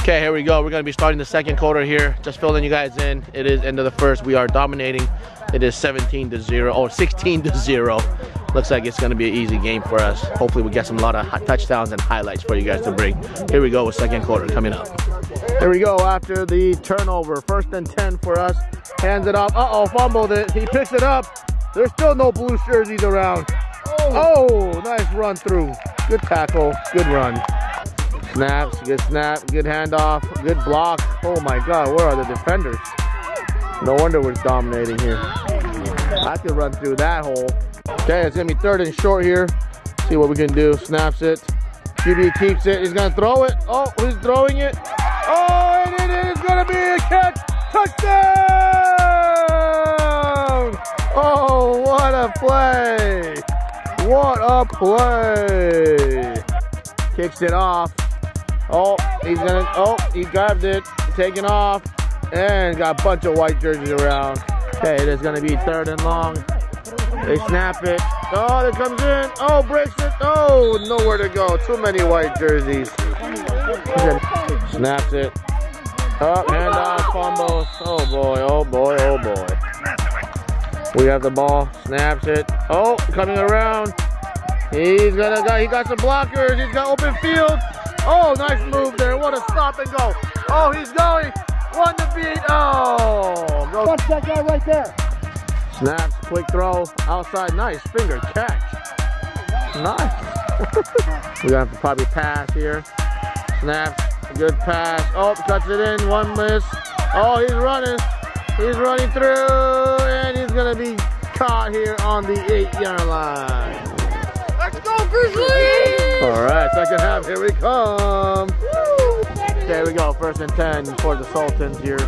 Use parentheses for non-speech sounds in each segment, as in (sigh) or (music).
Okay, here we go. We're gonna be starting the second quarter here. Just filling you guys in. It is end of the first. We are dominating. It is 17 to 0 or 16 to 0. Looks like it's gonna be an easy game for us. Hopefully we get some lot of touchdowns and highlights for you guys to bring. Here we go with second quarter coming up. Here we go after the turnover. First and 10 for us. Hands it off. Uh-oh, fumbled it. He picks it up. There's still no blue jerseys around. Oh, nice run through. Good tackle, good run. Snaps, good snap, good handoff, good block. Oh my God, where are the defenders? No wonder we're dominating here. I could run through that hole. Okay, it's gonna be third and short here. See what we can do. Snaps it. QB keeps it. He's gonna throw it. Oh, he's throwing it. Oh, and it is gonna be a catch. Touchdown! Oh, what a play! What a play! Kicks it off. Oh, he's gonna, oh, he grabbed it, taking off, and got a bunch of white jerseys around. Okay, it is gonna be third and long. They snap it. Oh, it comes in. Oh, breaks it. Oh, nowhere to go. Too many white jerseys. Snaps it. Up, oh, hand off, fumbles. Oh boy, oh boy, oh boy. We have the ball, snaps it. Oh, coming around. He's gonna go, he got some blockers, he's got open field. Oh, nice move there. What a stop and go. Oh, he's going. One to beat. Oh, go. Watch that guy right there. Snaps, quick throw, outside, nice finger catch. Nice. (laughs) We're going to have to probably pass here. Snaps, good pass. Oh, cuts it in, one miss. Oh, he's running. He's running through, and he's gonna be caught here on the eight yard line. Let's go, Grizzlies! All right, second half, here we come. There we go, first and 10 for the Sultans here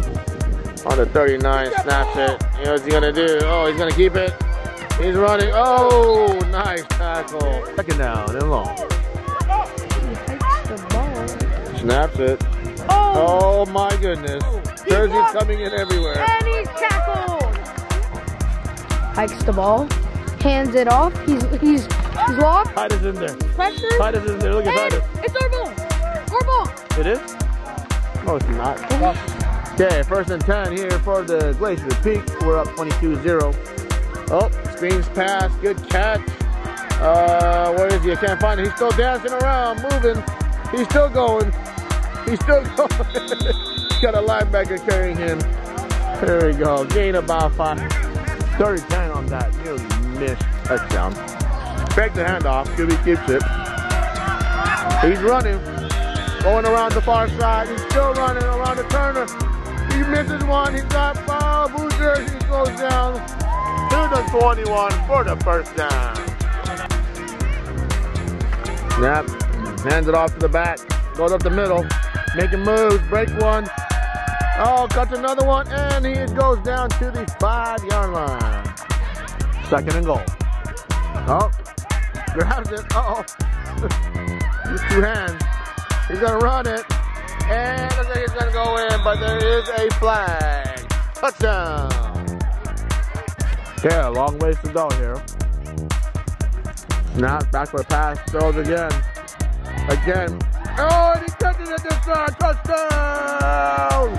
on the 39, snaps it. You know what's he gonna do? Oh, he's gonna keep it. He's running. Oh, nice tackle. Second down and long. Snaps it. Oh, oh my goodness. Jersey's coming in everywhere. And he's tackled. Hikes the ball, hands it off. He's he's he's locked. Titus in there. Pressure. Titus in there. Look at Titus. It's our ball. Our ball. It is? No, it's not. Okay, first and 10 here for the Glacier Peak. We're up 22-0. Oh, screens pass. Good catch. Uh, where is he? I can't find him. He's still dancing around, moving. He's still going. He's still (laughs) going. He's got a linebacker carrying him. There we go. Gain about five. 30-10 on that. Nearly missed touchdown. Fake the handoff. QB keeps it. He's running. Going around the far side. He's still running around the turner. He misses one. He's got foul. Boozer. He goes down to the 21 for the first down. Snap. Hands it off to the back. Goes up the middle. Making moves. Break one. Oh, cuts another one. And he goes down to the five yard line. Second and goal. Oh, grabs it. Uh oh. His (laughs) two hands. He's gonna run it. And looks like he's gonna go in, but there is a flag. Touchdown. Yeah, long ways to go here. Snap, backward pass, throws again. Again. Oh, and he catches it this time. Touchdown!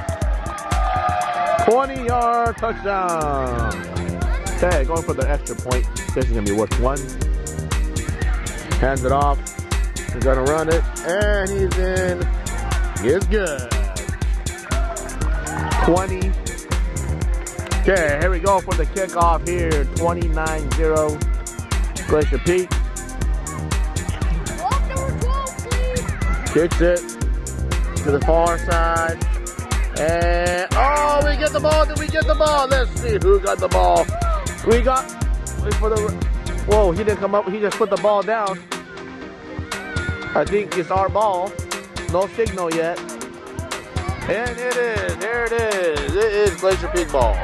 20 yard touchdown. Okay, going for the extra point. This is gonna be worth one. Hands it off. He's gonna run it, and he's in. It's good. 20. Okay, here we go for the kickoff here. 29-0. Glacier Peak. Kicks it to the far side. And, oh, we get the ball. Did we get the ball? Let's see who got the ball. We got, wait for the, whoa, he didn't come up. He just put the ball down. I think it's our ball. No signal yet. And it is. There it is. It is Glacier Peak ball.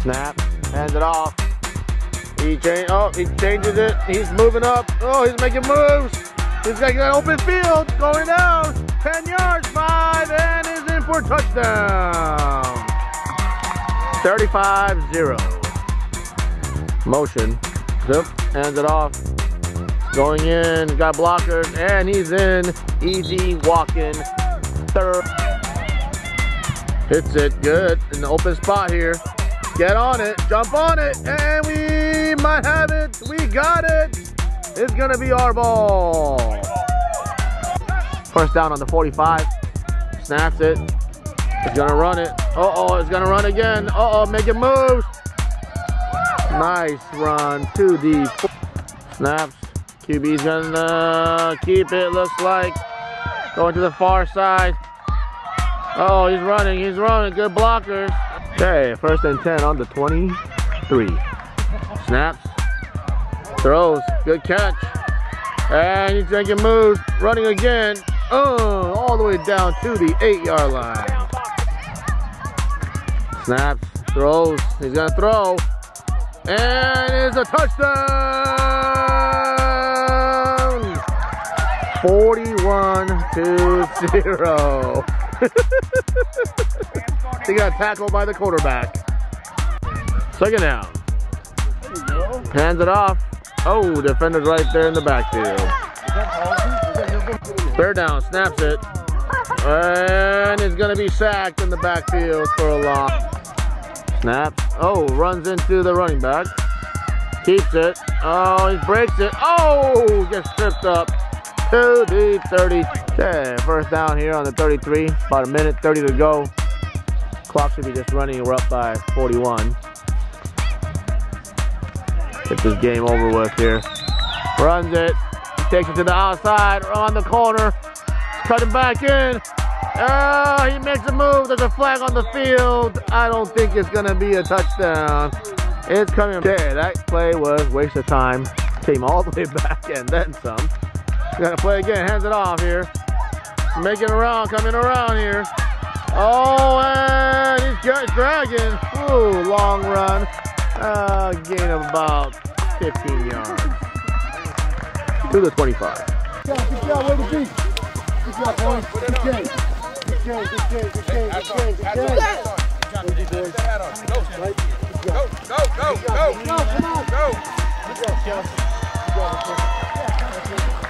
Snap. Hands it off. He change. Oh, he changes it. He's moving up. Oh, he's making moves. He's got an open field going down. 10 yards, five, and is in for touchdown. 35-0. Motion. Zip. Hands it off. Going in, got blockers, and he's in. Easy walking third. Hits it good in the open spot here. Get on it, jump on it, and we might have it. We got it. It's gonna be our ball. First down on the 45. Snaps it. It's gonna run it. Uh-oh, it's gonna run again. Uh-oh, make it move. Nice run, too deep. Snaps. QB's gonna uh, keep it, looks like. Going to the far side. Oh, he's running, he's running. Good blockers. Okay, first and 10 on the 23. Snaps. Throws. Good catch. And he's making moves. Running again. Oh, all the way down to the 8 yard line. Snaps. Throws. He's to throw. And it's a touchdown! 41 to 0. (laughs) he got tackled by the quarterback. Second down. Hands it off. Oh, defender's right there in the backfield. Third down, snaps it. And is going to be sacked in the backfield for a loss. Snap. Oh, runs into the running back. Keeps it. Oh, he breaks it. Oh, gets tripped up to the 30. Okay, first down here on the 33. About a minute, 30 to go. Clock should be just running. We're up by 41. Get this game over with here. Runs it. Takes it to the outside. On the corner. Cutting back in. Oh, he makes a move. There's a flag on the field. I don't think it's going to be a touchdown. It's coming. Okay, that play was waste of time. Came all the way (laughs) back and then some. Got to play again. Hands it off here. Making around, coming around here. Oh, and he's got dragging. Ooh, long run. Uh, gain of about 15 yards. To the 25. Good job, good job, way to be. Good job, boys. Good game. Good game, good game, good game, good game, good game. Good boys. Right? Good Go, job. go, go, go, Go, go. Good job, Chelsea. Good job, okay.